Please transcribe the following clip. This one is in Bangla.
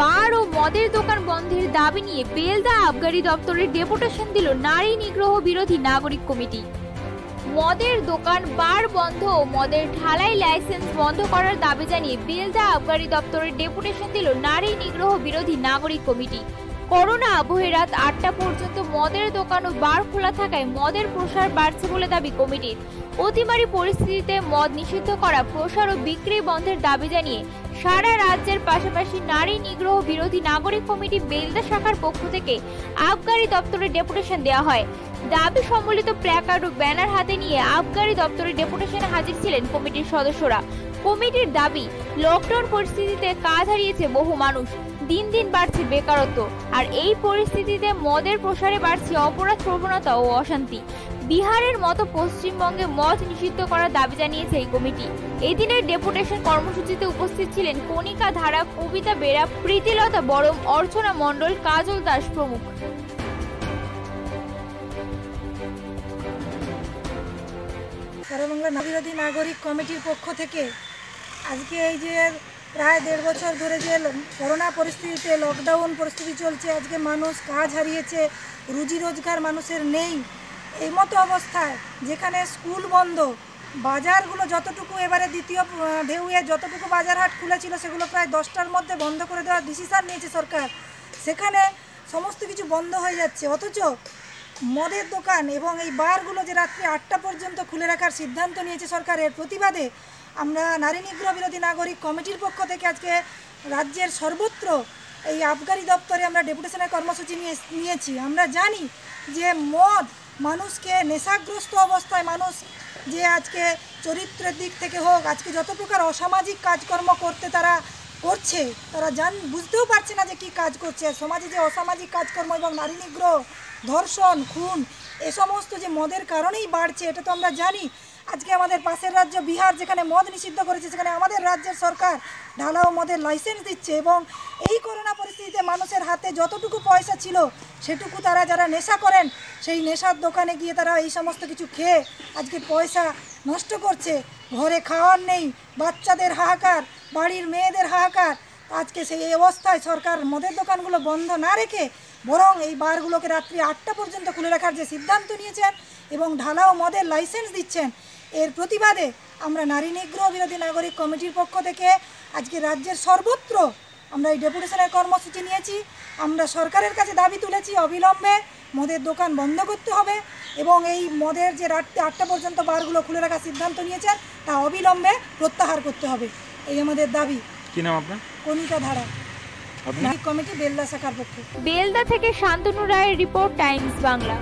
বার ও মদের দোকান বন্ধের দাবি নিয়ে বেলদা আবগারি দপ্তরের ডেপুটেশন দিল নারী নিগ্রহ বিরোধী নাগরিক কমিটি। মদের দোকান বার বন্ধ ও মদের ঢালাই লাইসেন্স বন্ধ করার দাবি জানিয়ে বেলদা আবগারি দপ্তরের ডেপুটেশন দিল নারী নিগ্রহ বিরোধী নাগরিক কমিটি। করোনা আবহে রাত আটটা পর্যন্ত মদের দোকান ও বার খোলা থাকায় মদের প্রসার বাড়ছে বলে দাবি কমিটির। অতিমারি পরিস্থিতিতে মদ নিষিদ্ধ করা প্রসার ও বিক্রি বন্ধের দাবি জানিয়ে সারা রাজ্যের পাশাপাশি নারী, নিগ্রহ, বিরোধী নাগরিক কমিটি বেলদা শাখার পক্ষ থেকে আবগারি দপ্তরে ডেপুটেশন দেওয়া হয়। দাবি সম্বলিত প্ল্যাকার্ড ও ব্যানার হাতে নিয়ে আবগারি দপ্তরে ডেপুটেশনে হাজির ছিলেন কমিটির সদস্যরা। কমিটির দাবি লকডাউন পরিস্থিতিতে কাজ হারিয়েছে বহু মানুষ। দিন দিন বাড়ছে বেকারত্ব। আর এই পরিস্থিতিতে মদের প্রসারে বাড়ছে অপরাধ প্রবণতা ও অশান্তি। বিহারের মতো পশ্চিমবঙ্গে মদ নিষিদ্ধ করার দাবি জানিয়েছে এই কমিটি। এদিনের ডেপুটেশন কর্মসূচিতে উপস্থিত ছিলেন কণিকা ধারা, কবিতা বেরা, প্রীতিলতা বরম, অর্চনা মণ্ডল, কাজল দাস প্রমুখ। সর্ববাংলা বিরোধী নাগরিক কমিটির পক্ষ থেকে আজকে এই যে প্রায় দেড় বছর ধরে যে করোনা পরিস্থিতিতে লকডাউন পরিস্থিতি চলছে, আজকে মানুষ কাজ হারিয়েছে, রুজি রোজগার মানুষের নেই। এই মতো অবস্থায়, যেখানে স্কুল বন্ধ, বাজারগুলো যতটুকু এবারে দ্বিতীয় ঢেউয়ে যতটুকু বাজার হাট খুলেছিল, সেগুলো প্রায় দশটার মধ্যে বন্ধ করে দেওয়ার ডিসিশান নিয়েছে সরকার। সেখানে সমস্ত কিছু বন্ধ হয়ে যাচ্ছে। অথচ মদের দোকান এবং এই বারগুলো যে রাত্রি আটটা পর্যন্ত খুলে রাখার সিদ্ধান্ত নিয়েছে সরকারের প্রতিবাদে, আমরা নারী নিগ্রহ বিরোধী নাগরিক কমিটির পক্ষ থেকে আজকে রাজ্যের সর্বত্র এই আবগারি দপ্তরে আমরা ডেপুটেশনের কর্মসূচি নিয়ে নিয়েছি। আমরা জানি যে মদ মানুষকে নেশাগ্রস্ত অবস্থায়, মানুষ যে আজকে চরিত্রের দিক থেকে হোক, আজকে যত প্রকার অসামাজিক কাজকর্ম করতে তারা করছে, তারা জান, বুঝতেও পারছে না যে কি কাজ করছে। সমাজে যে অসামাজিক কাজকর্ম এবং নারী নিগ্রহ, ধর্ষণ, খুন, এ সমস্ত যে মদের কারণেই বাড়ছে, এটা তো আমরা জানি। আজকে আমাদের পাশের রাজ্য বিহার যেখানে মদ নিষিদ্ধ করেছে, সেখানে আমাদের রাজ্যের সরকার ঢালাও মদের লাইসেন্স দিচ্ছে এবং এই করোনা পরিস্থিতিতে মানুষের হাতে যতটুকু পয়সা ছিল, সেটুকু তারা যারা নেশা করেন, সেই নেশার দোকানে গিয়ে তারা এই সমস্ত কিছু খেয়ে আজকে পয়সা নষ্ট করছে। ঘরে খাওয়ার নেই, বাচ্চাদের হাহাকার, বাড়ির মেয়েদের হাহাকার। আজকে সেই অবস্থায় সরকার মদের দোকানগুলো বন্ধ না রেখে বরং এই বারগুলোকে রাত্রি আটটা পর্যন্ত খুলে রাখার যে সিদ্ধান্ত নিয়েছেন এবং ঢালাও মদের লাইসেন্স দিচ্ছেন এর প্রতিবাদে আমরা নারী নিগ্রহ বিরোধী নাগরিক কমিটির পক্ষ থেকে আজকে রাজ্যের সর্বত্র আমরা এই ডেপুটেশনের কর্মসূচি নিয়েছি। আমরা সরকারের কাছে দাবি তুলেছি অবিলম্বে মদের দোকান বন্ধ করতে হবে এবং এই মদের যে রাত্রি আটটা পর্যন্ত বারগুলো খুলে রাখার সিদ্ধান্ত নিয়েছেন তা অবিলম্বে প্রত্যাহার করতে হবে। এই আমাদের দাবি। কি নাম আপনার? কণিকা ধারা। কমিটি বেলদা শাখার পক্ষে। বেলদা থেকে শান্তনু রায়ের রিপোর্ট টাইমস বাংলা।